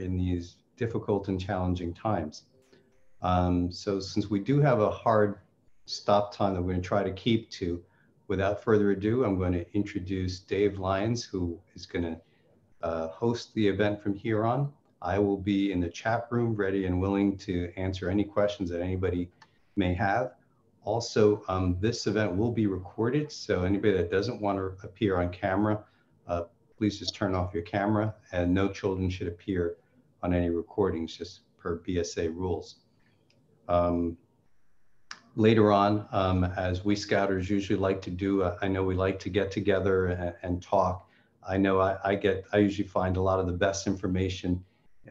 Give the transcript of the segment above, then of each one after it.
in these difficult and challenging times. Um, so since we do have a hard stop time that we're going to try to keep to, without further ado, I'm going to introduce Dave Lyons, who is going to uh, host the event from here on. I will be in the chat room ready and willing to answer any questions that anybody may have. Also, um, this event will be recorded, so anybody that doesn't want to appear on camera, uh, please just turn off your camera and no children should appear on any recordings just per BSA rules. Um, later on, um, as we scouters usually like to do, uh, I know we like to get together and, and talk. I know I, I, get, I usually find a lot of the best information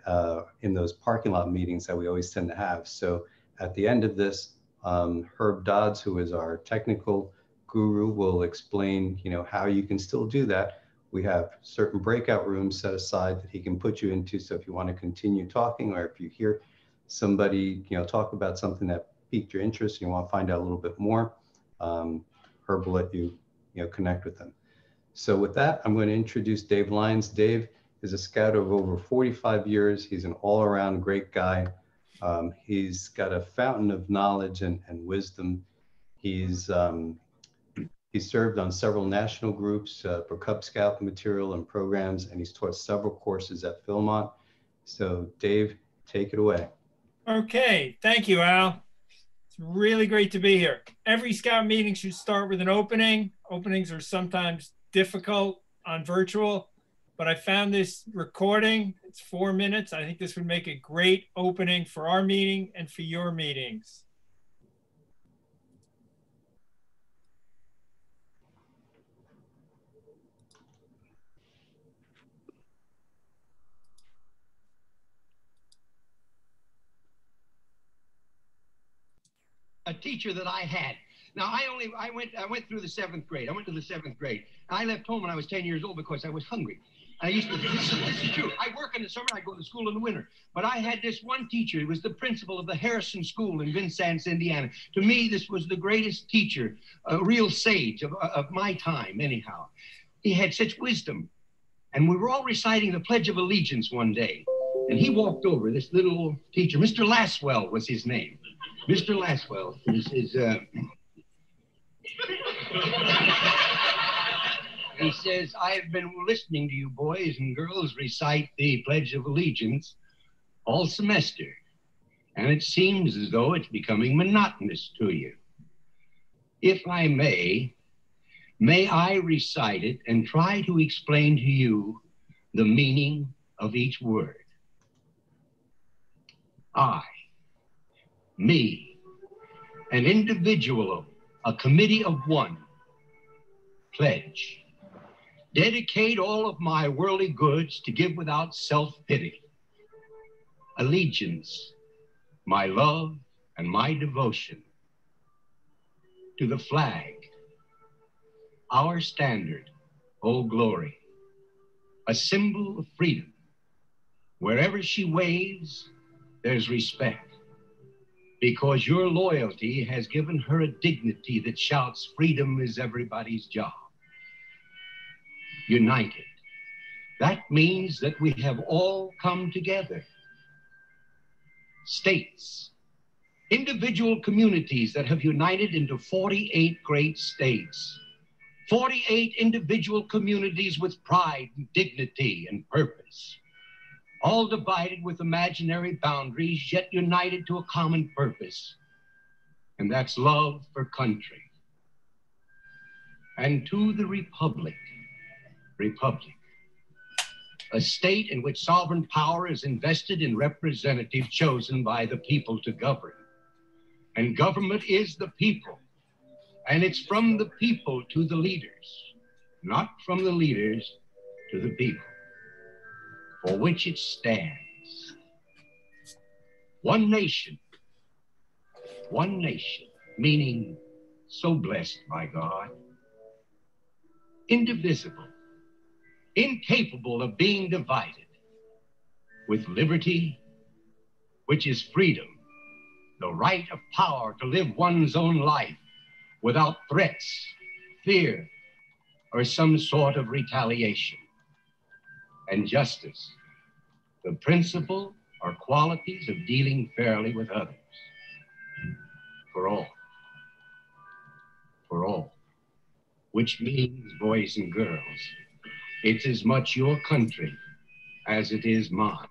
uh, in those parking lot meetings that we always tend to have. So at the end of this, um, Herb Dodds, who is our technical guru, will explain, you know, how you can still do that. We have certain breakout rooms set aside that he can put you into. So if you want to continue talking, or if you hear somebody, you know, talk about something that piqued your interest and you want to find out a little bit more, um, Herb will let you, you know, connect with them. So with that, I'm going to introduce Dave Lyons. Dave is a scout of over 45 years. He's an all-around great guy. Um, he's got a fountain of knowledge and, and wisdom. He's um, he served on several national groups uh, for Cub Scout material and programs, and he's taught several courses at Philmont. So, Dave, take it away. Okay, thank you, Al. It's really great to be here. Every Scout meeting should start with an opening. Openings are sometimes difficult on virtual, but I found this recording. It's four minutes. I think this would make a great opening for our meeting and for your meetings. A teacher that I had. Now I only I went I went through the seventh grade. I went to the seventh grade. I left home when I was 10 years old because I was hungry. I used to this, this is true. I work in the summer, I go to school in the winter. But I had this one teacher, he was the principal of the Harrison School in Vincennes, Indiana. To me, this was the greatest teacher, a real sage of, of my time, anyhow. He had such wisdom. And we were all reciting the Pledge of Allegiance one day. And he walked over, this little teacher, Mr. Laswell was his name. Mr. Laswell is, is uh, he says, I've been listening to you boys and girls recite the Pledge of Allegiance all semester, and it seems as though it's becoming monotonous to you. If I may, may I recite it and try to explain to you the meaning of each word. I me, an individual, a committee of one, pledge. Dedicate all of my worldly goods to give without self pity. Allegiance, my love and my devotion to the flag, our standard, Old Glory, a symbol of freedom. Wherever she waves, there's respect because your loyalty has given her a dignity that shouts, freedom is everybody's job. United. That means that we have all come together. States, individual communities that have united into 48 great states, 48 individual communities with pride and dignity and purpose all divided with imaginary boundaries, yet united to a common purpose, and that's love for country. And to the Republic, Republic, a state in which sovereign power is invested in representatives chosen by the people to govern. And government is the people, and it's from the people to the leaders, not from the leaders to the people for which it stands. One nation, one nation, meaning so blessed by God, indivisible, incapable of being divided, with liberty, which is freedom, the right of power to live one's own life without threats, fear, or some sort of retaliation and justice, the principle or qualities of dealing fairly with others. For all. For all. Which means, boys and girls, it's as much your country as it is mine.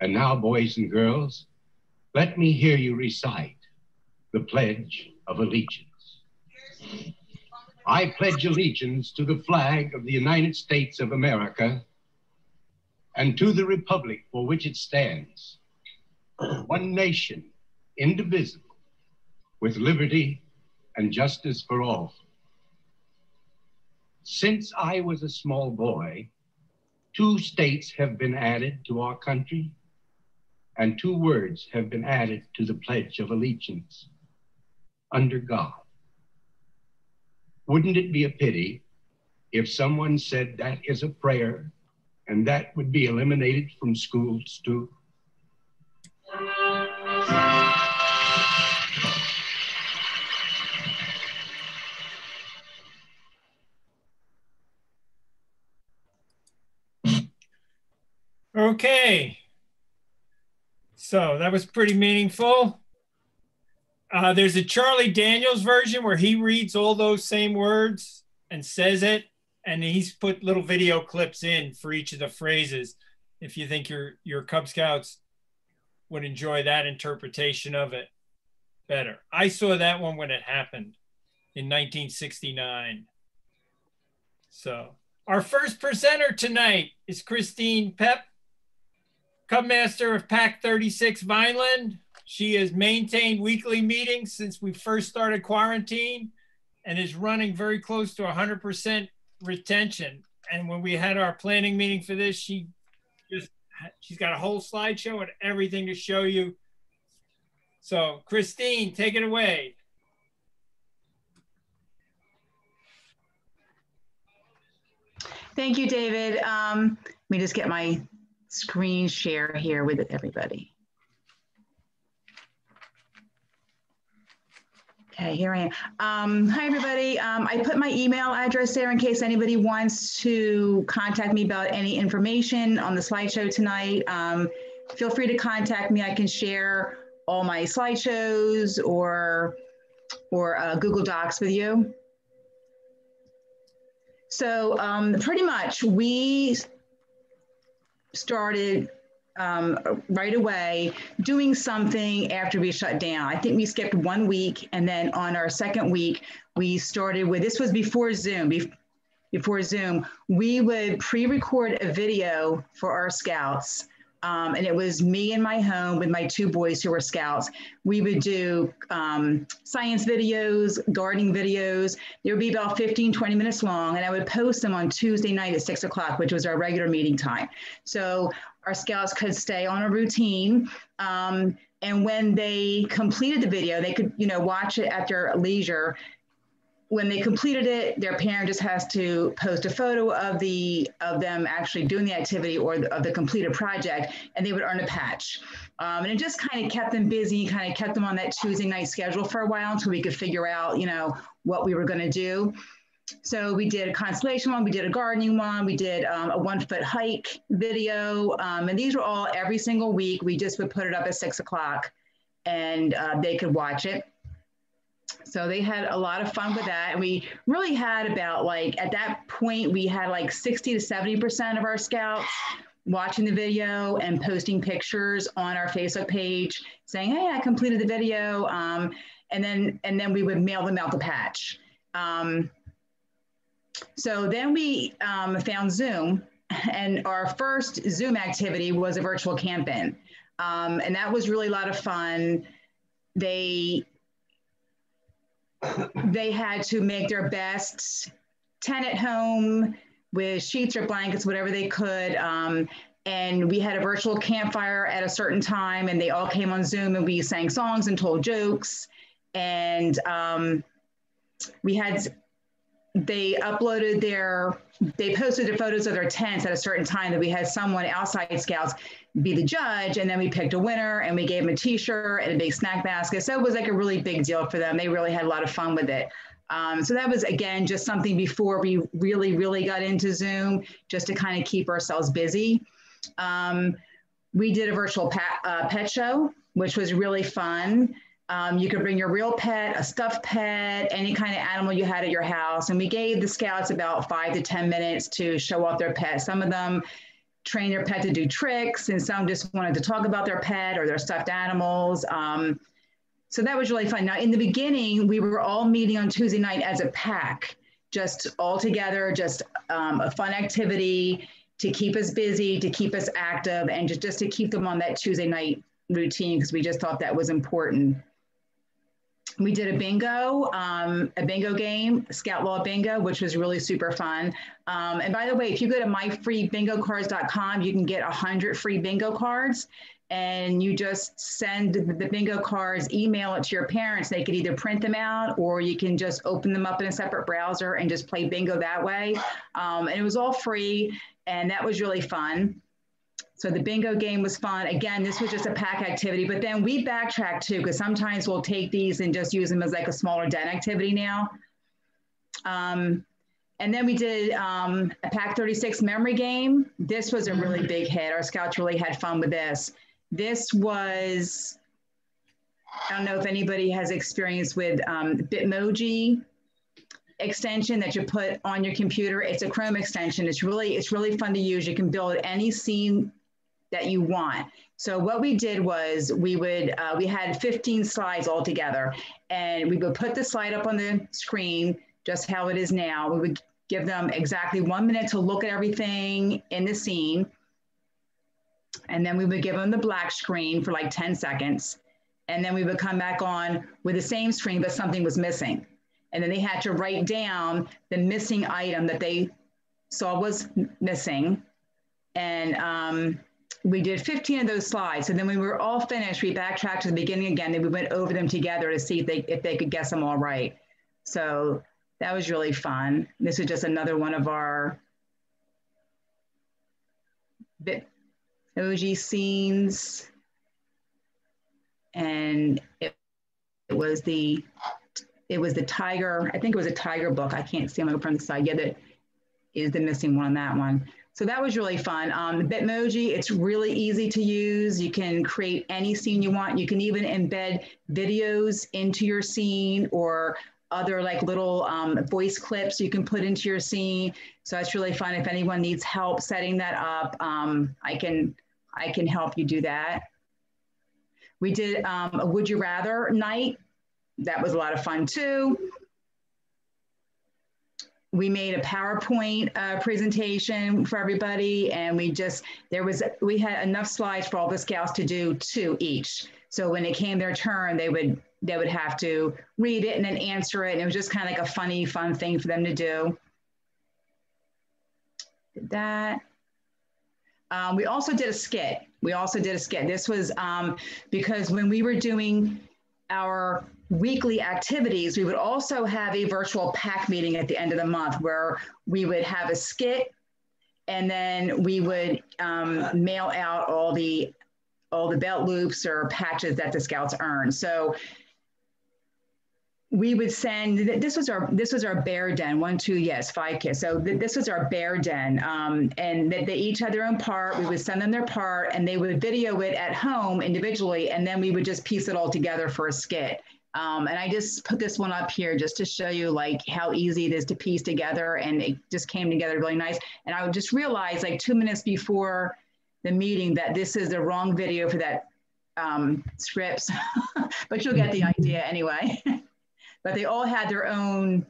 And now, boys and girls, let me hear you recite the Pledge of Allegiance. I pledge allegiance to the flag of the United States of America and to the republic for which it stands, one nation, indivisible, with liberty and justice for all. Since I was a small boy, two states have been added to our country, and two words have been added to the Pledge of Allegiance under God. Wouldn't it be a pity if someone said that is a prayer and that would be eliminated from schools too? Okay. So that was pretty meaningful. Uh, there's a Charlie Daniels version where he reads all those same words and says it, and he's put little video clips in for each of the phrases. If you think your your Cub Scouts would enjoy that interpretation of it better, I saw that one when it happened in 1969. So our first presenter tonight is Christine Pep, Cub Master of Pack 36 Vineland. She has maintained weekly meetings since we first started quarantine and is running very close to 100% retention. And when we had our planning meeting for this, she just she's got a whole slideshow and everything to show you. So, Christine, take it away. Thank you, David. Um, let me just get my screen share here with everybody. Okay, here I am. Um, hi, everybody. Um, I put my email address there in case anybody wants to contact me about any information on the slideshow tonight. Um, feel free to contact me. I can share all my slideshows or, or uh, Google Docs with you. So um, pretty much we started um, right away doing something after we shut down. I think we skipped one week, and then on our second week, we started with this was before Zoom. Before Zoom, we would pre-record a video for our scouts. Um, and it was me in my home with my two boys who were scouts. We would do um, science videos, gardening videos. They would be about 15, 20 minutes long, and I would post them on Tuesday night at six o'clock, which was our regular meeting time. So our scouts could stay on a routine. Um, and when they completed the video, they could, you know, watch it at their leisure. When they completed it, their parent just has to post a photo of the of them actually doing the activity or the, of the completed project, and they would earn a patch. Um, and it just kind of kept them busy, kind of kept them on that Tuesday night schedule for a while until we could figure out, you know, what we were going to do. So we did a constellation one, we did a gardening one, we did um, a one foot hike video. Um, and these were all every single week. We just would put it up at six o'clock and uh, they could watch it. So they had a lot of fun with that. And we really had about like, at that point, we had like 60 to 70% of our scouts watching the video and posting pictures on our Facebook page saying, hey, I completed the video. Um, and then, and then we would mail them out the patch. Um, so then we um, found Zoom, and our first Zoom activity was a virtual camp-in. Um, and that was really a lot of fun. They they had to make their best tent at home with sheets or blankets, whatever they could. Um, and we had a virtual campfire at a certain time, and they all came on Zoom, and we sang songs and told jokes. And um, we had they uploaded their they posted the photos of their tents at a certain time that we had someone outside scouts be the judge and then we picked a winner and we gave them a t-shirt and a big snack basket. So it was like a really big deal for them. They really had a lot of fun with it. Um, so that was again just something before we really really got into zoom just to kind of keep ourselves busy. Um, we did a virtual pet, uh, pet show, which was really fun. Um, you could bring your real pet, a stuffed pet, any kind of animal you had at your house. And we gave the scouts about five to 10 minutes to show off their pet. Some of them train their pet to do tricks, and some just wanted to talk about their pet or their stuffed animals. Um, so that was really fun. Now, in the beginning, we were all meeting on Tuesday night as a pack, just all together, just um, a fun activity to keep us busy, to keep us active, and just, just to keep them on that Tuesday night routine because we just thought that was important. We did a bingo, um, a bingo game, Scout Law Bingo, which was really super fun. Um, and by the way, if you go to myfreebingocards.com, you can get 100 free bingo cards and you just send the bingo cards, email it to your parents. They could either print them out or you can just open them up in a separate browser and just play bingo that way. Um, and it was all free and that was really fun. So the bingo game was fun. Again, this was just a pack activity, but then we backtrack too, because sometimes we'll take these and just use them as like a smaller den activity now. Um, and then we did um, a pack 36 memory game. This was a really big hit. Our scouts really had fun with this. This was, I don't know if anybody has experience with um, Bitmoji extension that you put on your computer. It's a Chrome extension. It's really, it's really fun to use. You can build any scene that you want. So what we did was we would, uh, we had 15 slides all together and we would put the slide up on the screen, just how it is now. We would give them exactly one minute to look at everything in the scene. And then we would give them the black screen for like 10 seconds. And then we would come back on with the same screen, but something was missing. And then they had to write down the missing item that they saw was missing. And um, we did 15 of those slides. And then when we were all finished, we backtracked to the beginning again and we went over them together to see if they, if they could guess them all right. So that was really fun. This is just another one of our bit OG scenes. And it, it was the it was the tiger, I think it was a tiger book. I can't see them from the side. Yeah, that is the missing one on that one. So that was really fun. Um, Bitmoji, it's really easy to use. You can create any scene you want. You can even embed videos into your scene or other like little um, voice clips you can put into your scene. So it's really fun. If anyone needs help setting that up, um, I can I can help you do that. We did um, a Would You Rather night. That was a lot of fun too we made a PowerPoint uh, presentation for everybody, and we just there was we had enough slides for all the scouts to do two each. So when it came their turn, they would they would have to read it and then answer it, and it was just kind of like a funny, fun thing for them to do. Did that. Um, we also did a skit. We also did a skit. This was um, because when we were doing our weekly activities, we would also have a virtual pack meeting at the end of the month where we would have a skit and then we would um, mail out all the all the belt loops or patches that the scouts earn. So we would send this was our this was our bear den one two yes five kids. So th- this was our bear den um, and they, they each had their own part. We would send them their part and they would video it at home individually and then we would just piece it all together for a skit um, and I just put this one up here just to show you like how easy it is to piece together and it just came together really nice. And I just realized like two minutes before the meeting that this is the wrong video for that um, scripts, but you'll get the idea anyway. but they all had their own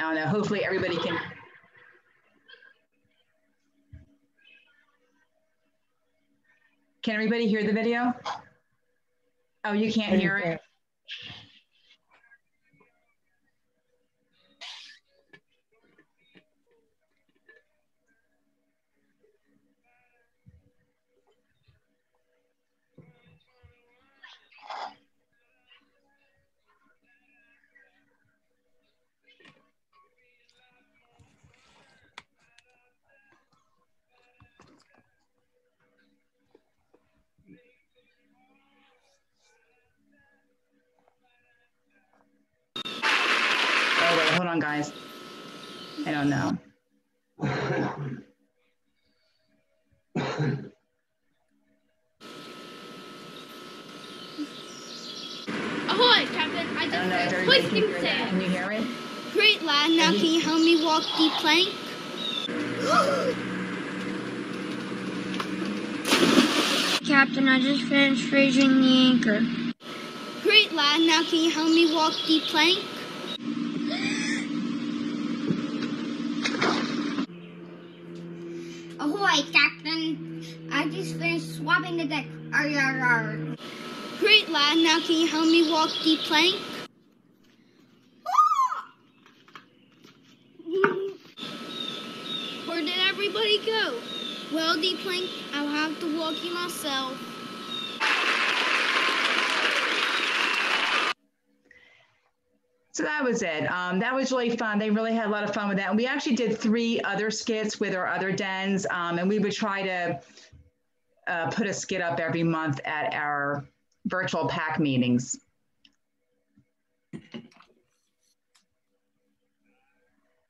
I don't know, hopefully everybody can Can everybody hear the video? Oh, you can't hear it? On, guys. I don't know. Ahoy, Captain. I I don't know just everybody hoisting can hear that. sail. Can you hear it? Great, lad. Now can you help me walk the plank? Captain, I just finished raising the anchor. Great, lad. Now can you help me walk the plank? I just finished swapping the deck. Arr, arr. Great, lad. Now can you help me walk the plank? Where did everybody go? Well, the plank, I'll have to walk you myself. So that was it. Um, that was really fun. They really had a lot of fun with that. And we actually did three other skits with our other dens. Um, and we would try to uh, put a skit up every month at our virtual pack meetings.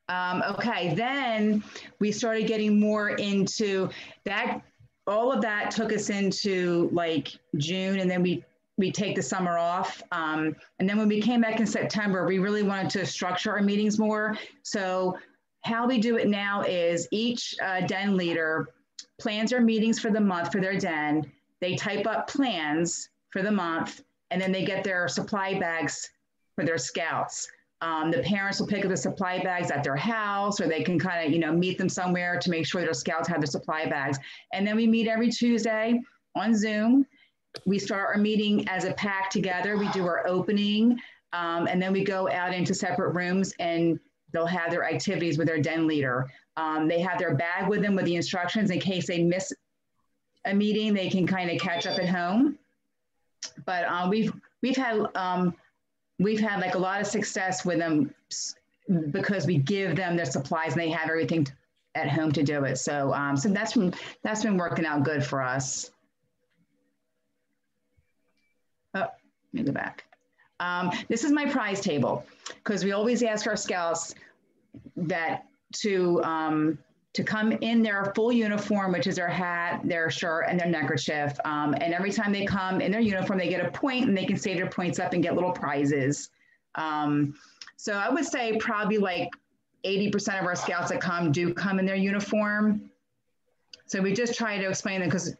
Um, okay, then we started getting more into that. All of that took us into like June, and then we we take the summer off. Um, and then when we came back in September, we really wanted to structure our meetings more. So how we do it now is each uh, den leader plans their meetings for the month for their den. They type up plans for the month, and then they get their supply bags for their scouts. Um, the parents will pick up the supply bags at their house, or they can kind of, you know, meet them somewhere to make sure their scouts have their supply bags. And then we meet every Tuesday on Zoom we start our meeting as a pack together. We do our opening, um, and then we go out into separate rooms and they'll have their activities with their den leader. Um, they have their bag with them with the instructions in case they miss a meeting, they can kind of catch up at home. But um, we've we've had um, we've had like a lot of success with them because we give them their supplies and they have everything at home to do it. So um, so that's been that's been working out good for us. Oh, let me go back. Um, this is my prize table because we always ask our scouts that to um, to come in their full uniform, which is their hat, their shirt, and their neckerchief. Um, and every time they come in their uniform, they get a point, and they can save their points up and get little prizes. Um, so I would say probably like 80% of our scouts that come do come in their uniform. So we just try to explain them because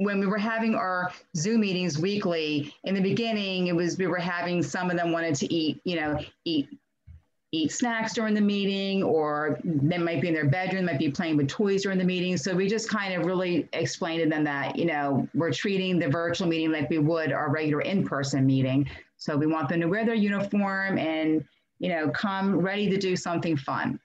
when we were having our Zoom meetings weekly, in the beginning, it was we were having some of them wanted to eat, you know, eat eat snacks during the meeting, or they might be in their bedroom, might be playing with toys during the meeting. So we just kind of really explained to them that, you know, we're treating the virtual meeting like we would our regular in-person meeting. So we want them to wear their uniform and, you know, come ready to do something fun.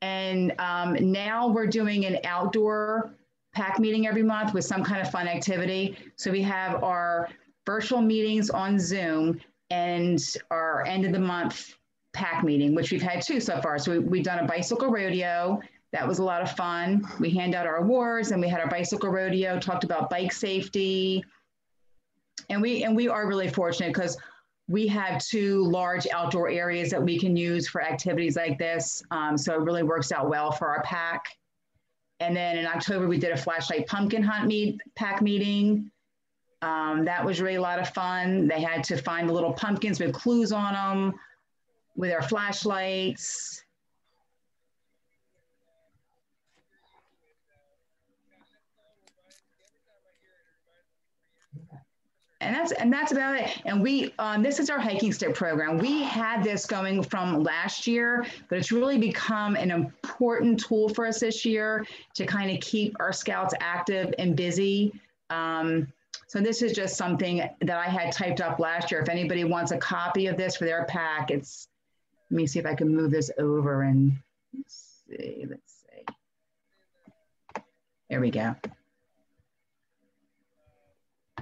And um, now we're doing an outdoor pack meeting every month with some kind of fun activity. So we have our virtual meetings on Zoom and our end of the month pack meeting, which we've had two so far. So we, have done a bicycle rodeo. That was a lot of fun. We hand out our awards and we had our bicycle rodeo, talked about bike safety. And we and we are really fortunate because we have two large outdoor areas that we can use for activities like this. Um, so it really works out well for our pack. And then in October, we did a flashlight pumpkin hunt meet pack meeting. Um, that was really a lot of fun. They had to find the little pumpkins with clues on them with our flashlights. And that's and that's about it. And we um, this is our hiking stick program. We had this going from last year, but it's really become an important tool for us this year to kind of keep our scouts active and busy. Um, so this is just something that I had typed up last year. If anybody wants a copy of this for their pack, it's let me see if I can move this over and let's see. Let's see. There we go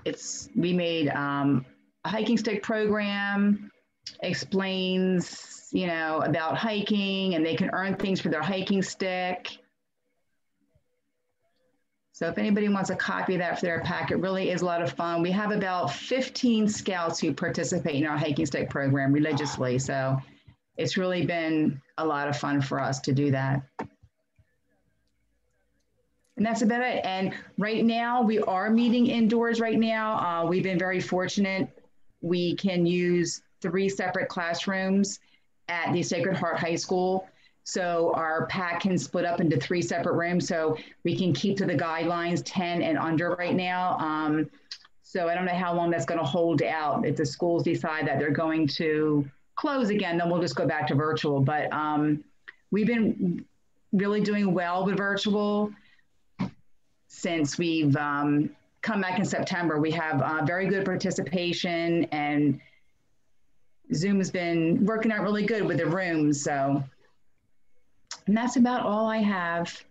it's we made um, a hiking stick program explains you know about hiking and they can earn things for their hiking stick. So if anybody wants a copy of that for their pack it really is a lot of fun. We have about 15 scouts who participate in our hiking stick program religiously. So it's really been a lot of fun for us to do that. And that's about it. And right now, we are meeting indoors right now. Uh, we've been very fortunate. We can use three separate classrooms at the Sacred Heart High School. So our pack can split up into three separate rooms. So we can keep to the guidelines 10 and under right now. Um, so I don't know how long that's going to hold out. If the schools decide that they're going to close again, then we'll just go back to virtual. But um, we've been really doing well with virtual since we've um, come back in September. We have uh, very good participation and Zoom has been working out really good with the rooms. So, and that's about all I have.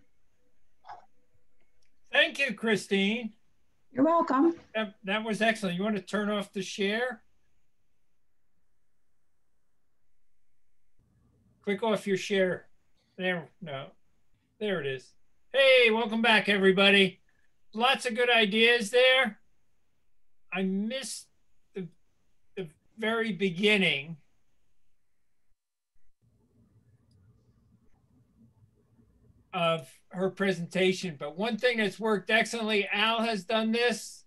Thank you, Christine. You're welcome. That, that was excellent. You want to turn off the share? Click off your share. There, no. There it is. Hey, welcome back, everybody. Lots of good ideas there. I missed the, the very beginning. of her presentation. But one thing that's worked excellently, Al has done this,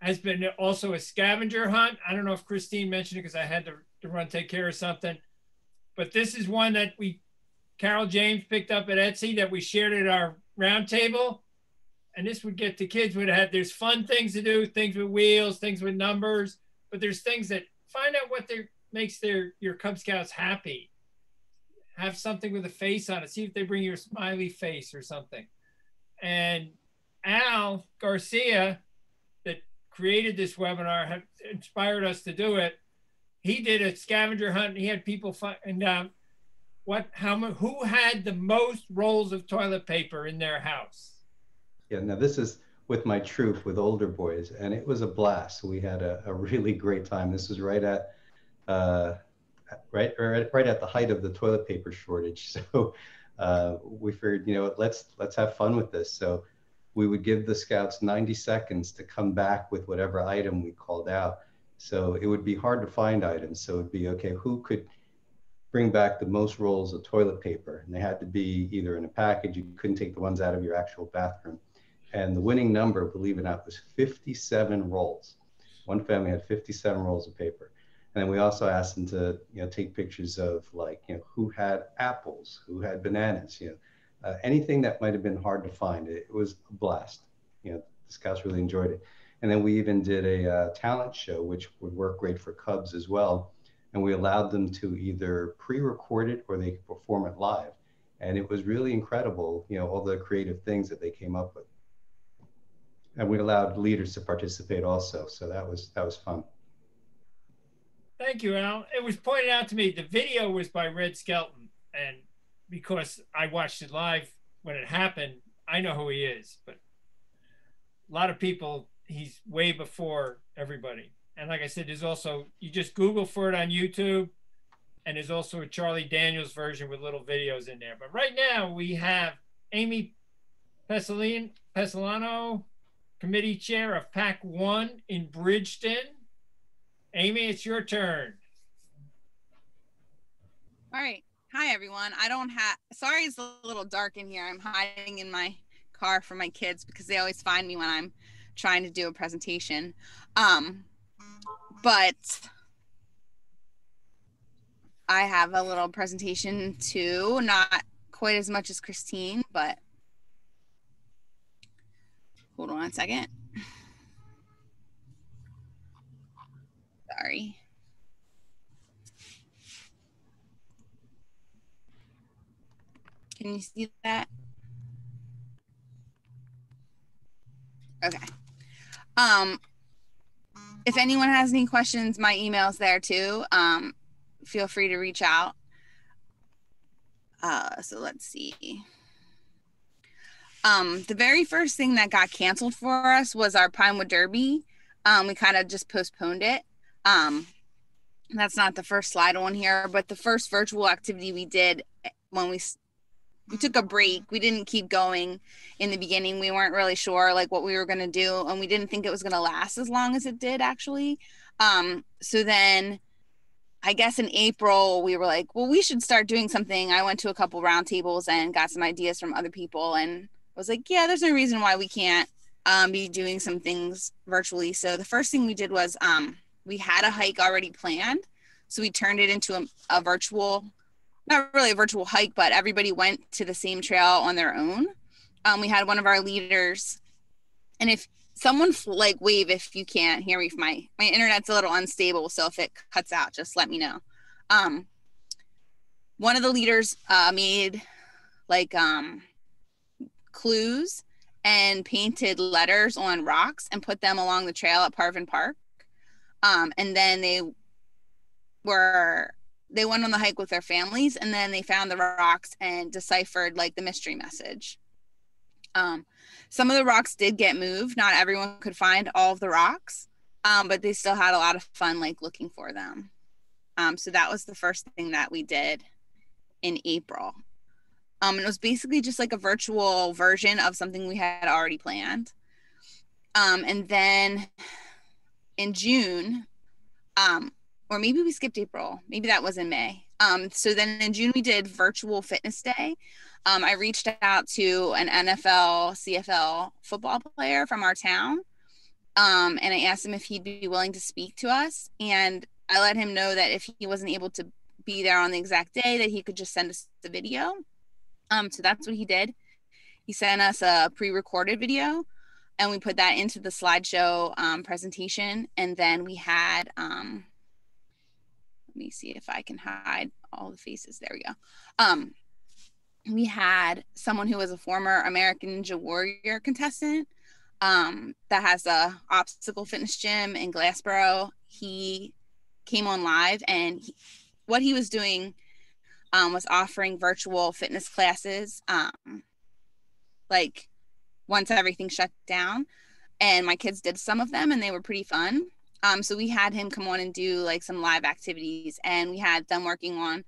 has been also a scavenger hunt. I don't know if Christine mentioned it because I had to, to run take care of something. But this is one that we, Carol James picked up at Etsy that we shared at our roundtable. And this would get the kids would have, there's fun things to do, things with wheels, things with numbers, but there's things that find out what their makes their your Cub Scouts happy have something with a face on it. See if they bring you a smiley face or something. And Al Garcia, that created this webinar, inspired us to do it. He did a scavenger hunt. And he had people find out um, what, how, who had the most rolls of toilet paper in their house. Yeah. Now this is with my troop with older boys, and it was a blast. We had a, a really great time. This was right at uh, right, right, right at the height of the toilet paper shortage. So uh, we figured, you know, let's let's have fun with this. So we would give the scouts 90 seconds to come back with whatever item we called out. So it would be hard to find items. So it'd be okay, who could bring back the most rolls of toilet paper? And they had to be either in a package. You couldn't take the ones out of your actual bathroom. And the winning number, believe it or not, was 57 rolls. One family had 57 rolls of paper. And then we also asked them to, you know, take pictures of like, you know, who had apples, who had bananas, you know, uh, anything that might have been hard to find. It, it, was a blast. You know, the scouts really enjoyed it. And then we even did a uh, talent show, which would work great for Cubs as well. And we allowed them to either pre-record it or they could perform it live. And it was really incredible, you know, all the creative things that they came up with. And we allowed leaders to participate also. So that was that was fun. Thank you, Al. It was pointed out to me the video was by Red Skelton, and because I watched it live when it happened, I know who he is. But a lot of people, he's way before everybody. And like I said, there's also you just Google for it on YouTube, and there's also a Charlie Daniels version with little videos in there. But right now we have Amy Pesolano, committee chair of Pack One in Bridgeton. Amy, it's your turn. All right. Hi, everyone. I don't have, sorry, it's a little dark in here. I'm hiding in my car from my kids because they always find me when I'm trying to do a presentation. Um, but I have a little presentation too, not quite as much as Christine, but hold on a second. Sorry. Can you see that? Okay. Um, if anyone has any questions, my email's there too. Um, feel free to reach out. Uh, so let's see. Um, the very first thing that got canceled for us was our Pinewood Derby. Um, we kind of just postponed it. Um, that's not the first slide on here, but the first virtual activity we did when we we took a break. We didn't keep going in the beginning. We weren't really sure like what we were going to do and we didn't think it was going to last as long as it did actually. Um, so then I guess in April we were like, well, we should start doing something. I went to a couple roundtables and got some ideas from other people, and was like, yeah, there's no reason why we can't um, be doing some things virtually. So the first thing we did was um, we had a hike already planned, so we turned it into a, a virtual, not really a virtual hike, but everybody went to the same trail on their own. Um, we had one of our leaders, and if someone like wave if you can't hear me, my my internet's a little unstable, so if it cuts out, just let me know. Um, one of the leaders uh, made like um clues and painted letters on rocks and put them along the trail at Parvin Park. Um, and then they were they went on the hike with their families and then they found the rocks and deciphered like the mystery message. Um, some of the rocks did get moved. Not everyone could find all of the rocks, um, but they still had a lot of fun like looking for them. Um, so that was the first thing that we did in April. Um, and it was basically just like a virtual version of something we had already planned. Um, and then in June, um, or maybe we skipped April, maybe that was in May. Um, so then in June, we did virtual fitness day. Um, I reached out to an NFL, CFL football player from our town. Um, and I asked him if he'd be willing to speak to us. And I let him know that if he wasn't able to be there on the exact day, that he could just send us the video. Um, so that's what he did. He sent us a pre-recorded video and we put that into the slideshow um, presentation. And then we had, um, me see if I can hide all the faces. There we go. Um, we had someone who was a former American Ninja Warrior contestant um, that has a obstacle fitness gym in Glassboro. He came on live and he, what he was doing um, was offering virtual fitness classes um, like once everything shut down and my kids did some of them and they were pretty fun um, so we had him come on and do like some live activities and we had them working on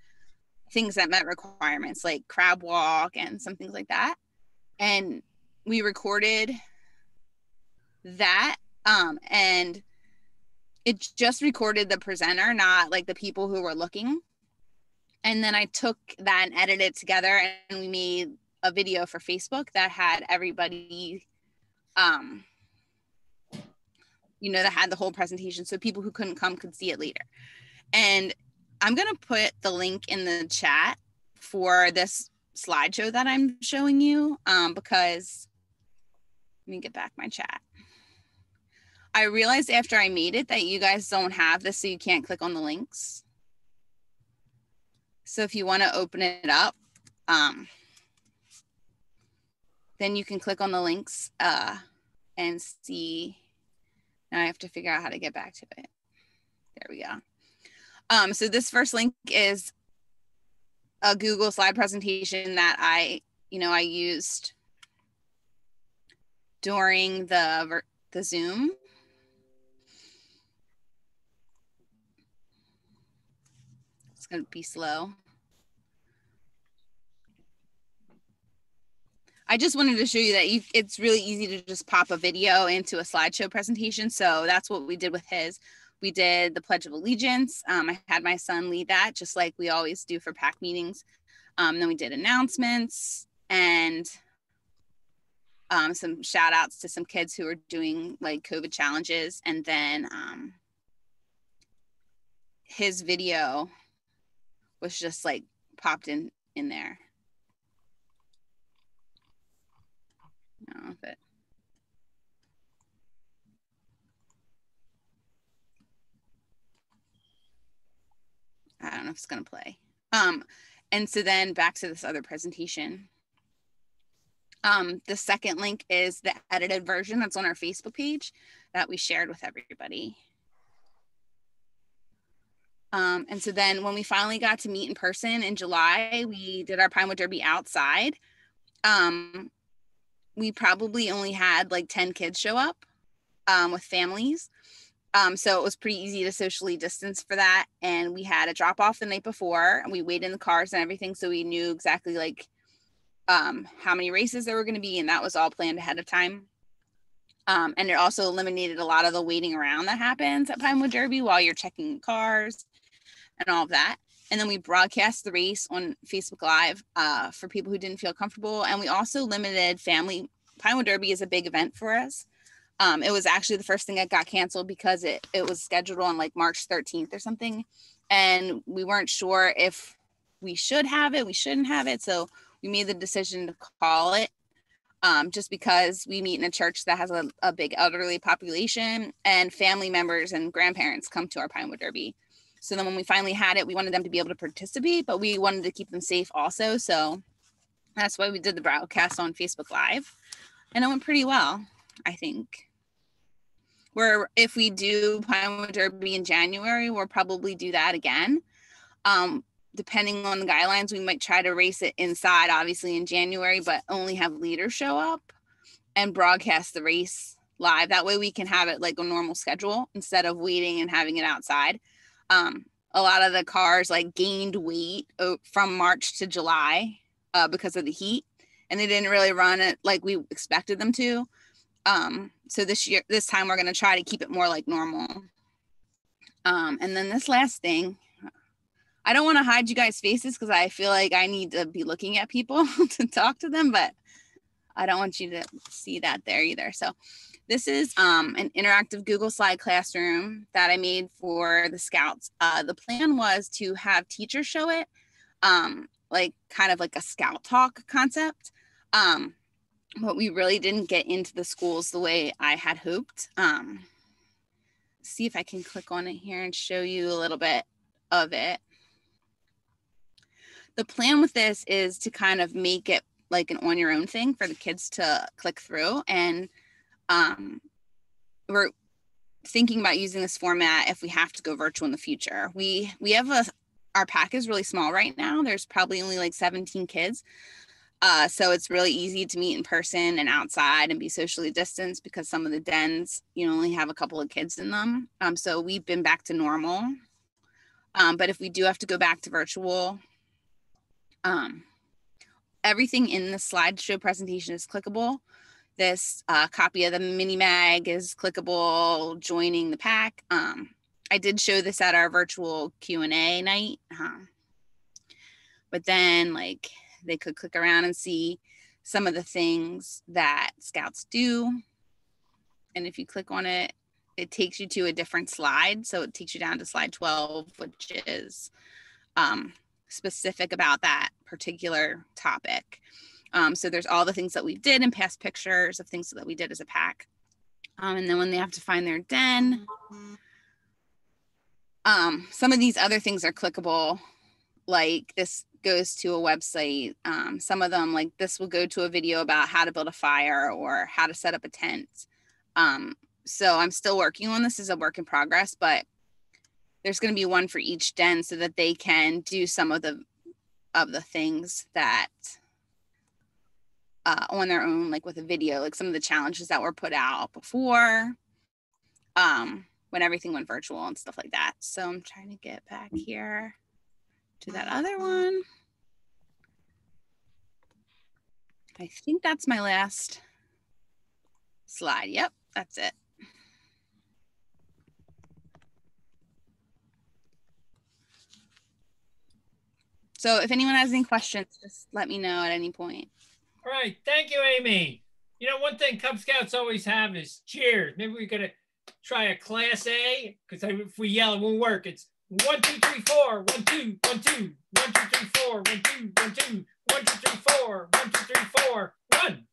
things that met requirements like crab walk and some things like that. And we recorded that um, and it just recorded the presenter not like the people who were looking. And then I took that and edited it together and we made a video for Facebook that had everybody um you know that had the whole presentation so people who couldn't come could see it later. And I'm going to put the link in the chat for this slideshow that I'm showing you um because let me get back my chat. I realized after I made it that you guys don't have this so you can't click on the links. So if you want to open it up, um, then you can click on the links uh, and see. Now I have to figure out how to get back to it. There we go. Um, so this first link is a Google slide presentation that I, you know, I used during the the Zoom. It's going to be slow. I just wanted to show you that you, it's really easy to just pop a video into a slideshow presentation. So that's what we did with his. We did the Pledge of Allegiance. Um, I had my son lead that, just like we always do for pack meetings. Um, then we did announcements and um, some shout outs to some kids who were doing like COVID challenges. And then um, his video was just like popped in in there. Know if it. I don't know if it's going to play. Um, and so then back to this other presentation. Um, the second link is the edited version that's on our Facebook page that we shared with everybody. Um, and so then when we finally got to meet in person in July, we did our Pinewood Derby outside. Um, we probably only had like 10 kids show up um, with families. Um, so it was pretty easy to socially distance for that. And we had a drop off the night before and we waited in the cars and everything. So we knew exactly like um, how many races there were going to be. And that was all planned ahead of time. Um, and it also eliminated a lot of the waiting around that happens at Pinewood Derby while you're checking cars and all of that. And then we broadcast the race on Facebook Live uh, for people who didn't feel comfortable. And we also limited family. Pinewood Derby is a big event for us. Um, it was actually the first thing that got canceled because it, it was scheduled on like March 13th or something. And we weren't sure if we should have it, we shouldn't have it. So we made the decision to call it um, just because we meet in a church that has a, a, big elderly population and family members and grandparents come to our Pinewood Derby. So then when we finally had it, we wanted them to be able to participate, but we wanted to keep them safe also. So that's why we did the broadcast on Facebook Live. And it went pretty well, I think. Where if we do Pinewood Derby in January, we'll probably do that again. Um, depending on the guidelines, we might try to race it inside, obviously in January, but only have leaders show up and broadcast the race live. That way we can have it like a normal schedule instead of waiting and having it outside. Um, a lot of the cars like gained weight from March to July uh, because of the heat, and they didn't really run it like we expected them to. Um, so this year, this time, we're going to try to keep it more like normal. Um, and then this last thing I don't want to hide you guys' faces because I feel like I need to be looking at people to talk to them, but I don't want you to see that there either. So this is um, an interactive Google Slide classroom that I made for the scouts. Uh, the plan was to have teachers show it, um, like kind of like a scout talk concept. Um, but we really didn't get into the schools the way I had hoped. Um, see if I can click on it here and show you a little bit of it the plan with this is to kind of make it like an on your own thing for the kids to click through and um, we're thinking about using this format if we have to go virtual in the future. We we have a our pack is really small right now. There's probably only like 17 kids. Uh, so it's really easy to meet in person and outside and be socially distanced because some of the dens you know only have a couple of kids in them. Um, so we've been back to normal. Um, but if we do have to go back to virtual um, everything in the slideshow presentation is clickable. This uh, copy of the mini mag is clickable, joining the pack. Um, I did show this at our virtual Q&A night. Um, but then like they could click around and see some of the things that scouts do. And if you click on it, it takes you to a different slide. So it takes you down to slide 12, which is um, specific about that particular topic. Um, so there's all the things that we did and past pictures of things that we did as a pack. Um, and then when they have to find their den, um, some of these other things are clickable, like this goes to a website. Um, some of them, like this will go to a video about how to build a fire or how to set up a tent. Um, so I'm still working on this as a work in progress, but there's going to be one for each den so that they can do some of the of the things that uh, on their own like with a video like some of the challenges that were put out before um when everything went virtual and stuff like that. So i'm trying to get back here to that other one. I think that's my last slide. Yep that's it. So if anyone has any questions, just let me know at any point. All right. Thank you, Amy. You know, one thing Cub Scouts always have is cheers. Maybe we could try a class A because if we yell, it won't work. It's one, two, three, four, one, two, one, two, one, two, three, four, one, two, one, two, one, two, three, four, one, two, three, four, one.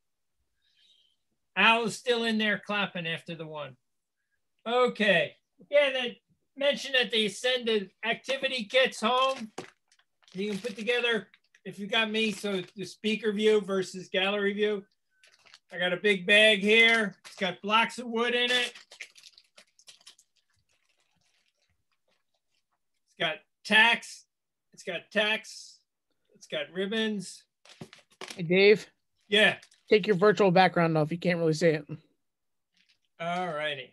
Al is still in there clapping after the one. Okay. Yeah, they mentioned that they send the activity kits home you can put together, if you got me, so the speaker view versus gallery view. I got a big bag here. It's got blocks of wood in it. It's got tacks. It's got tacks. It's got ribbons. Hey, Dave. Yeah. Take your virtual background off. You can't really see it. All righty.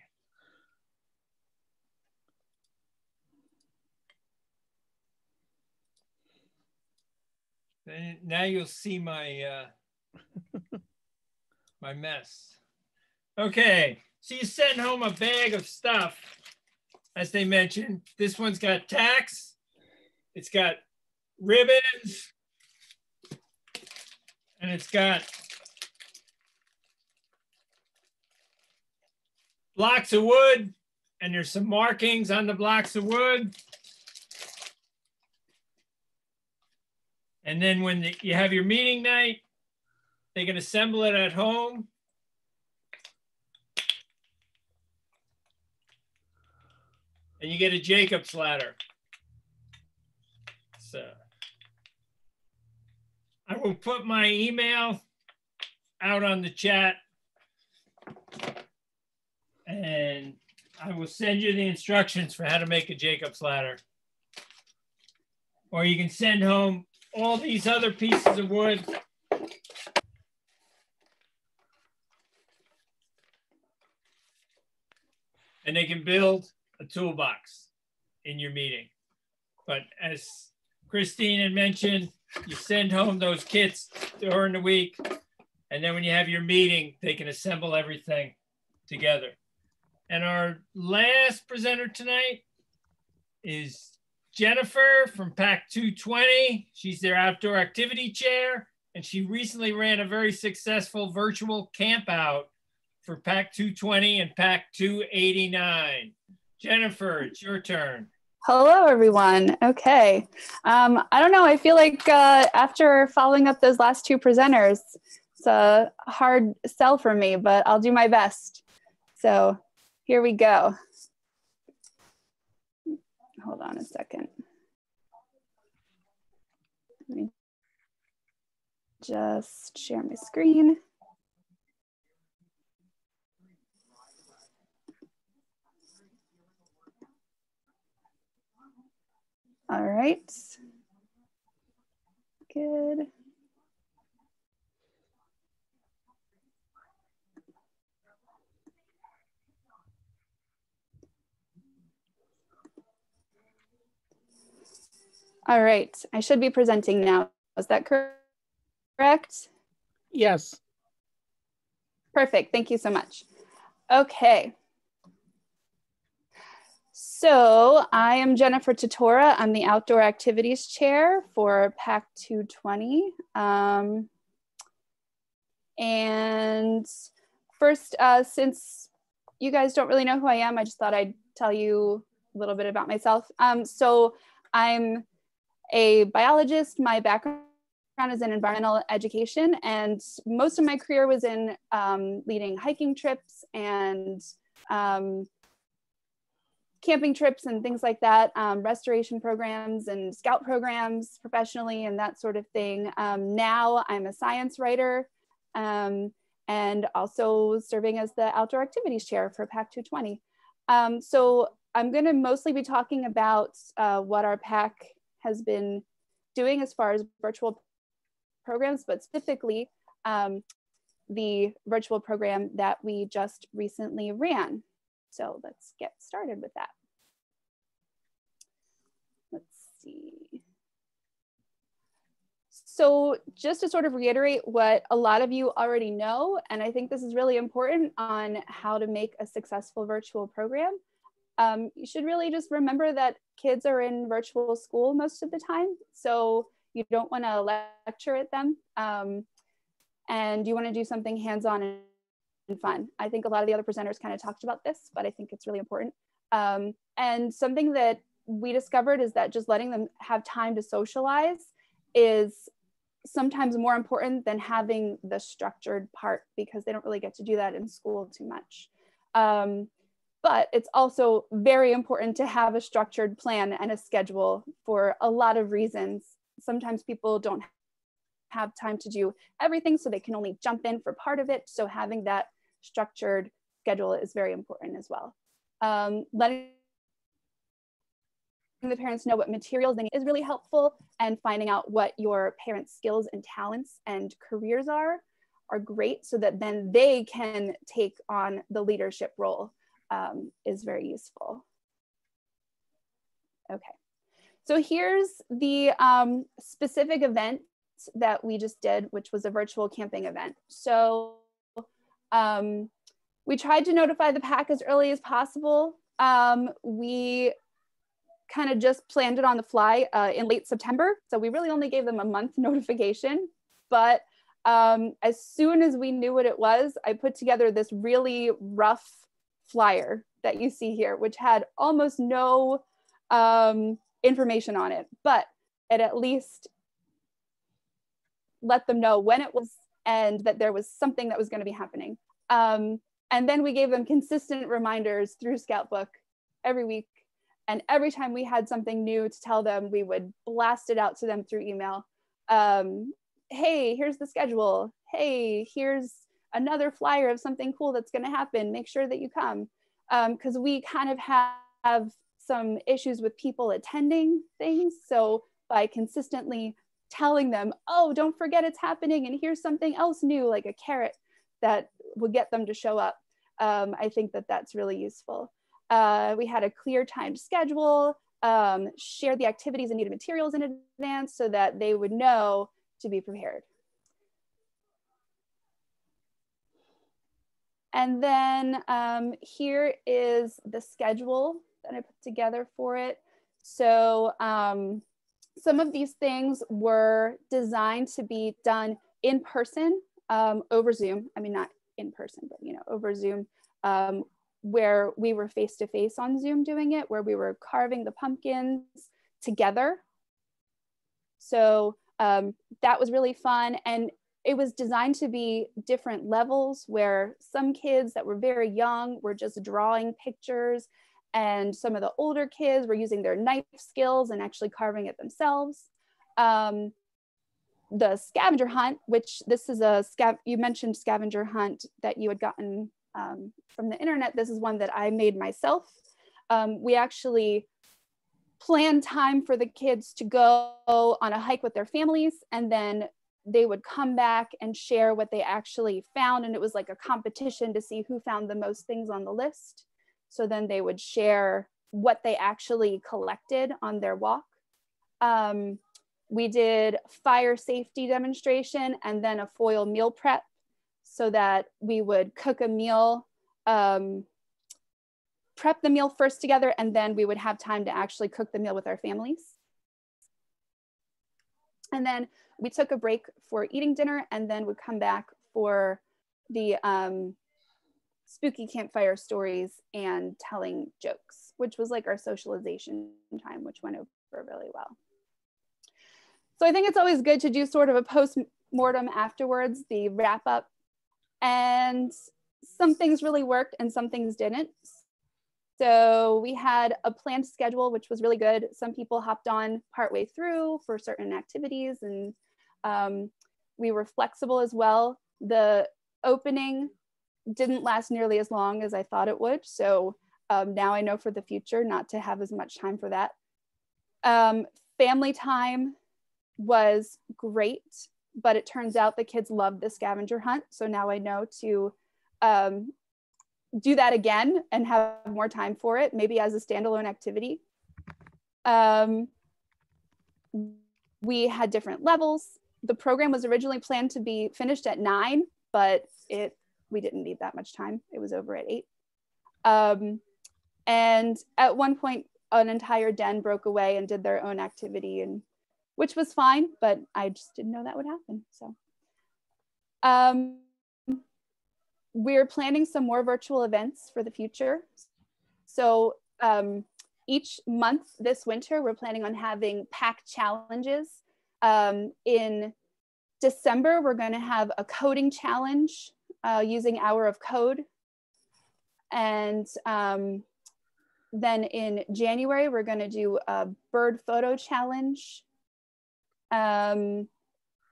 Now you'll see my uh, my mess. Okay, so you send home a bag of stuff, as they mentioned. This one's got tacks. It's got ribbons and it's got blocks of wood and there's some markings on the blocks of wood. And then when the, you have your meeting night, they can assemble it at home. And you get a Jacob's ladder. So I will put my email out on the chat. And I will send you the instructions for how to make a Jacob's ladder. Or you can send home all these other pieces of wood. And they can build a toolbox in your meeting. But as Christine had mentioned, you send home those kits during the week. And then when you have your meeting, they can assemble everything together. And our last presenter tonight is Jennifer from Pack 220. She's their outdoor activity chair, and she recently ran a very successful virtual camp out for Pack 220 and Pack 289. Jennifer, it's your turn. Hello, everyone. Okay. Um, I don't know. I feel like uh, after following up those last two presenters, it's a hard sell for me, but I'll do my best. So here we go. Hold on a second. Let me just share my screen. All right. Good. All right, I should be presenting now. Is that correct? Yes. Perfect, thank you so much. Okay. So I am Jennifer Totora. I'm the Outdoor Activities Chair for Pack 220. Um, and first, uh, since you guys don't really know who I am, I just thought I'd tell you a little bit about myself. Um, so I'm a biologist. My background is in environmental education, and most of my career was in um, leading hiking trips and um, camping trips and things like that, um, restoration programs and scout programs professionally and that sort of thing. Um, now I'm a science writer um, and also serving as the outdoor activities chair for Pack 220. Um, so I'm going to mostly be talking about uh, what our pack has been doing as far as virtual programs, but specifically um, the virtual program that we just recently ran. So let's get started with that. Let's see. So just to sort of reiterate what a lot of you already know, and I think this is really important on how to make a successful virtual program, um, you should really just remember that kids are in virtual school most of the time. So you don't want to lecture at them. Um, and you want to do something hands-on and fun. I think a lot of the other presenters kind of talked about this, but I think it's really important. Um, and something that we discovered is that just letting them have time to socialize is sometimes more important than having the structured part because they don't really get to do that in school too much. Um, but it's also very important to have a structured plan and a schedule for a lot of reasons. Sometimes people don't have time to do everything, so they can only jump in for part of it. So having that structured schedule is very important as well. Um, letting the parents know what materials they need is really helpful and finding out what your parents' skills and talents and careers are are great so that then they can take on the leadership role um, is very useful. Okay, so here's the um, specific event that we just did, which was a virtual camping event. So um, we tried to notify the pack as early as possible. Um, we kind of just planned it on the fly uh, in late September. So we really only gave them a month notification. But um, as soon as we knew what it was, I put together this really rough flyer that you see here, which had almost no um, information on it, but it at least let them know when it was and that there was something that was going to be happening. Um, and then we gave them consistent reminders through Scoutbook every week. And every time we had something new to tell them, we would blast it out to them through email. Um, hey, here's the schedule. Hey, here's another flyer of something cool that's going to happen. Make sure that you come. Because um, we kind of have some issues with people attending things. So by consistently telling them, oh, don't forget it's happening, and here's something else new, like a carrot that will get them to show up. Um, I think that that's really useful. Uh, we had a clear timed schedule, um, share the activities and needed materials in advance so that they would know to be prepared. And then um, here is the schedule that I put together for it. So um, some of these things were designed to be done in person um, over Zoom. I mean, not in person, but you know, over Zoom, um, where we were face to face on Zoom doing it, where we were carving the pumpkins together. So um, that was really fun. And it was designed to be different levels where some kids that were very young were just drawing pictures and some of the older kids were using their knife skills and actually carving it themselves. Um, the scavenger hunt, which this is a scav, you mentioned scavenger hunt that you had gotten um, from the internet. This is one that I made myself. Um, we actually planned time for the kids to go on a hike with their families and then they would come back and share what they actually found. And it was like a competition to see who found the most things on the list. So then they would share what they actually collected on their walk. Um, we did fire safety demonstration and then a foil meal prep so that we would cook a meal, um, prep the meal first together, and then we would have time to actually cook the meal with our families. And then we took a break for eating dinner and then would come back for the um, spooky campfire stories and telling jokes, which was like our socialization time, which went over really well. So I think it's always good to do sort of a post mortem afterwards, the wrap up. And some things really worked and some things didn't. So we had a planned schedule, which was really good. Some people hopped on partway through for certain activities, and um, we were flexible as well. The opening didn't last nearly as long as I thought it would. So um, now I know for the future not to have as much time for that. Um, family time was great, but it turns out the kids loved the scavenger hunt. So now I know to um, do that again and have more time for it, maybe as a standalone activity. Um, we had different levels. The program was originally planned to be finished at nine, but it we didn't need that much time. It was over at eight. Um, and at one point, an entire den broke away and did their own activity, and which was fine, but I just didn't know that would happen. So um, we're planning some more virtual events for the future. So um, each month this winter, we're planning on having pack challenges. Um, in December, we're going to have a coding challenge uh, using Hour of Code. And um, then in January, we're going to do a bird photo challenge. Um,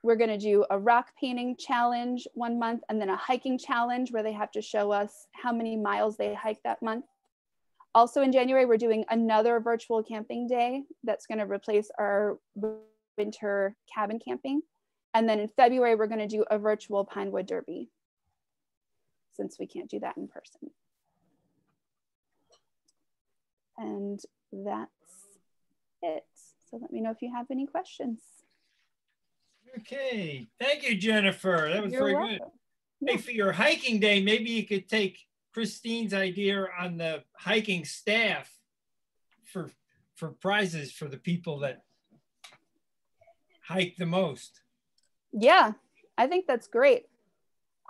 we're going to do a rock painting challenge one month and then a hiking challenge where they have to show us how many miles they hike that month. Also in January, we're doing another virtual camping day that's going to replace our winter cabin camping. And then in February, we're going to do a virtual Pinewood Derby since we can't do that in person. And that's it. So let me know if you have any questions. Okay, thank you, Jennifer. That was You're very welcome. good. Hey, for your hiking day, maybe you could take Christine's idea on the hiking staff for for prizes for the people that hike the most. Yeah, I think that's great.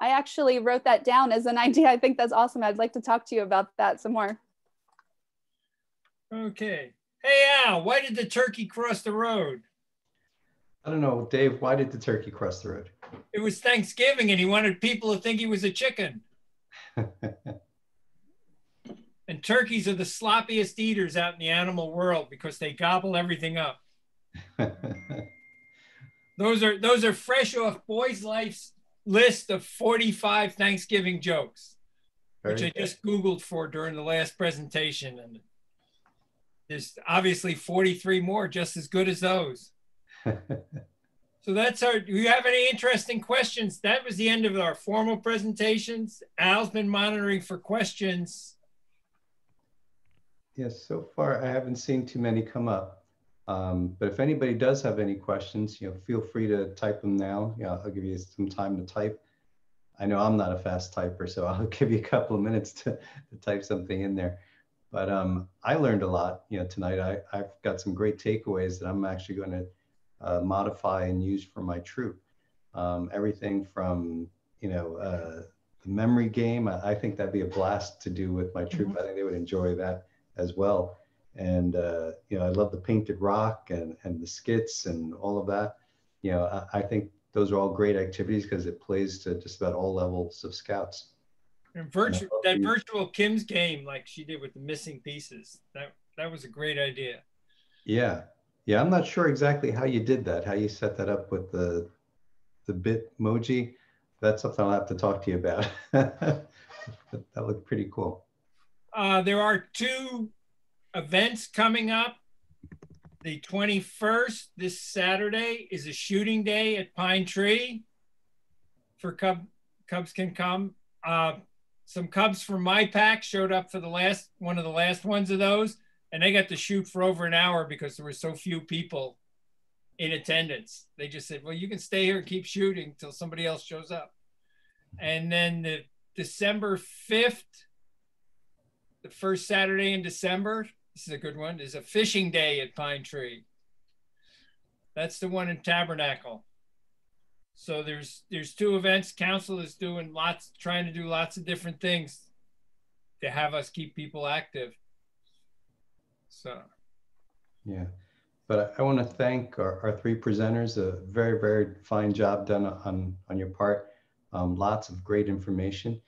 I actually wrote that down as an idea. I think that's awesome. I'd like to talk to you about that some more. Okay. Hey, Al, why did the turkey cross the road? I don't know, Dave, why did the turkey cross the road? It was Thanksgiving and he wanted people to think he was a chicken. and turkeys are the sloppiest eaters out in the animal world because they gobble everything up. those are those are fresh off Boys Life's list of 45 Thanksgiving jokes, Very which I good. just Googled for during the last presentation. And there's obviously 43 more just as good as those. So that's our, do you have any interesting questions? That was the end of our formal presentations. Al's been monitoring for questions. Yes, so far I haven't seen too many come up. Um, but if anybody does have any questions, you know, feel free to type them now. Yeah, I'll give you some time to type. I know I'm not a fast typer, so I'll give you a couple of minutes to, to type something in there. But um, I learned a lot, you know, tonight. I, I've got some great takeaways that I'm actually going to uh, modify and use for my troop. Um, everything from, you know, uh, the memory game. I, I think that'd be a blast to do with my troop. I think they would enjoy that as well. And uh, you know, I love the painted rock and and the skits and all of that. You know, I, I think those are all great activities because it plays to just about all levels of scouts. And virtual, that virtual Kim's game, like she did with the missing pieces, that, that was a great idea. Yeah, yeah. I'm not sure exactly how you did that, how you set that up with the the Bitmoji. That's something I'll have to talk to you about. that looked pretty cool. Uh, there are two events coming up. The 21st, this Saturday, is a shooting day at Pine Tree for Cub, Cubs can come. Uh, some Cubs from my pack showed up for the last one of the last ones of those, and they got to shoot for over an hour because there were so few people in attendance. They just said, "Well, you can stay here and keep shooting until somebody else shows up." And then the December 5th, the first Saturday in December, this is a good one, is a fishing day at Pine Tree. That's the one in Tabernacle. So there's there's two events. Council is doing lots, trying to do lots of different things to have us keep people active. So Yeah, but I, I want to thank our, our three presenters. A very, very fine job done on, on your part. Um, lots of great information.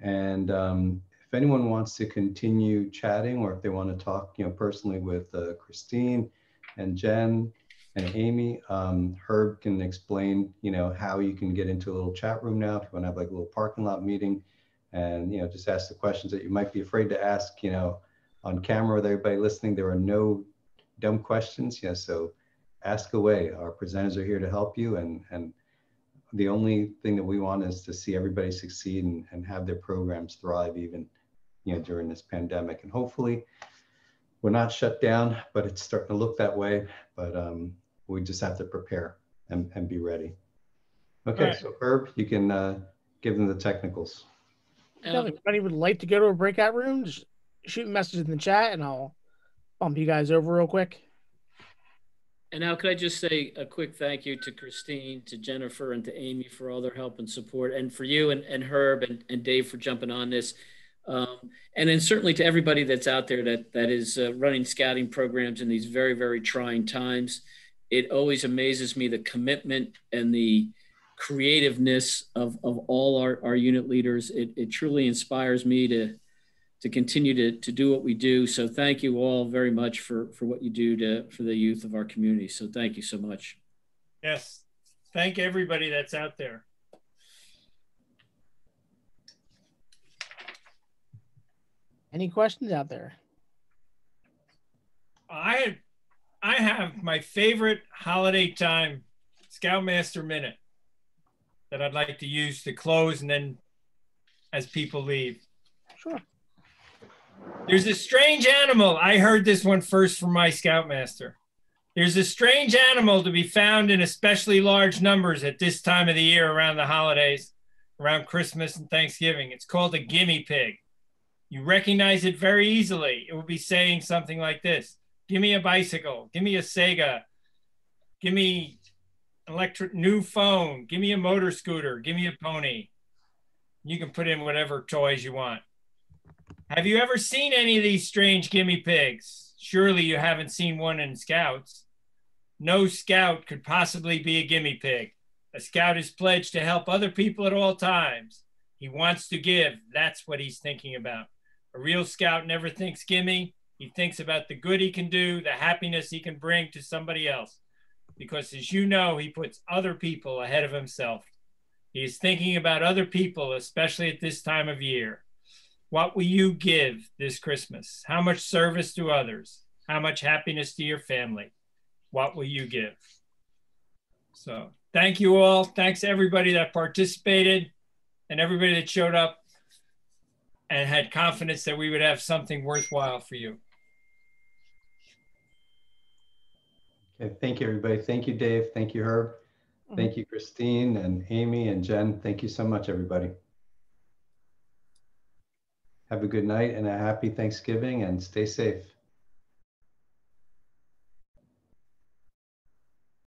And um, if anyone wants to continue chatting or if they want to talk, you know, personally with uh, Christine and Jen and Amy, um, Herb can explain, you know, how you can get into a little chat room now if you want to have like a little parking lot meeting and, you know, just ask the questions that you might be afraid to ask, you know, on camera with everybody listening. There are no dumb questions. Yeah, so ask away. Our presenters are here to help you. And, and the only thing that we want is to see everybody succeed and, and have their programs thrive even, you know, during this pandemic. And hopefully we're not shut down, but it's starting to look that way. But um, we just have to prepare and, and be ready. Okay, Right. so Herb, you can uh, give them the technicals. You if anybody would like to go to a breakout room, just shoot a message in the chat and I'll bump you guys over real quick. And now, could I just say a quick thank you to Christine, to Jennifer, and to Amy for all their help and support, and for you and, and Herb and, and Dave for jumping on this. Um, and then certainly to everybody that's out there that, that is uh, running scouting programs in these very, very trying times. It always amazes me the commitment and the creativeness of, of all our, our unit leaders. It, it truly inspires me to, to continue to, to do what we do. So thank you all very much for, for what you do to, for the youth of our community. So thank you so much. yes, thank everybody that's out there. Any questions out there? I I have my favorite holiday time Scoutmaster minute that I'd like to use to close and then as people leave. Sure. There's a strange animal. I heard this one first from my Scoutmaster. There's a strange animal to be found in especially large numbers at this time of the year around the holidays, around Christmas and Thanksgiving. It's called a gimme pig. You recognize it very easily. It will be saying something like this Give me a bicycle. Give me a Sega. Give me electric new phone. Give me a motor scooter. Give me a pony. You can put in whatever toys you want. Have you ever seen any of these strange gimme pigs? Surely you haven't seen one in scouts. No scout could possibly be a gimme pig. A scout is pledged to help other people at all times. He wants to give. That's what he's thinking about. A real scout never thinks gimme. He thinks about the good he can do, the happiness he can bring to somebody else. Because as you know, he puts other people ahead of himself. He is thinking about other people, especially at this time of year. What will you give this Christmas? How much service to others? How much happiness to your family? What will you give? So, thank you all. Thanks everybody that participated and everybody that showed up and had confidence that we would have something worthwhile for you. Okay, thank you, everybody. Thank you, Dave. Thank you, Herb. Thank mm-hmm. you, Christine and Amy and Jen. Thank you so much, everybody. Have a good night and a happy Thanksgiving and stay safe.